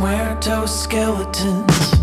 We're skeletons.